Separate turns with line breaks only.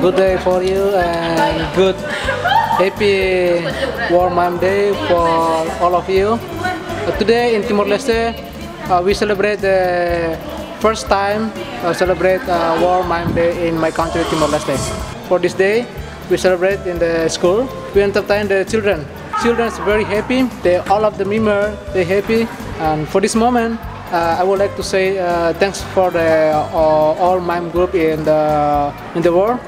good day for you and good happy World Mime Day for all of you. Uh, today in Timor-Leste, uh, we celebrate the first time uh, celebrate uh, World Mime Day in my country, Timor-Leste. For this day, we celebrate in the school. We entertain the children. Children are very happy. They all of the member they happy. And for this moment, uh, I would like to say uh, thanks for the uh, all mime group in the in the world.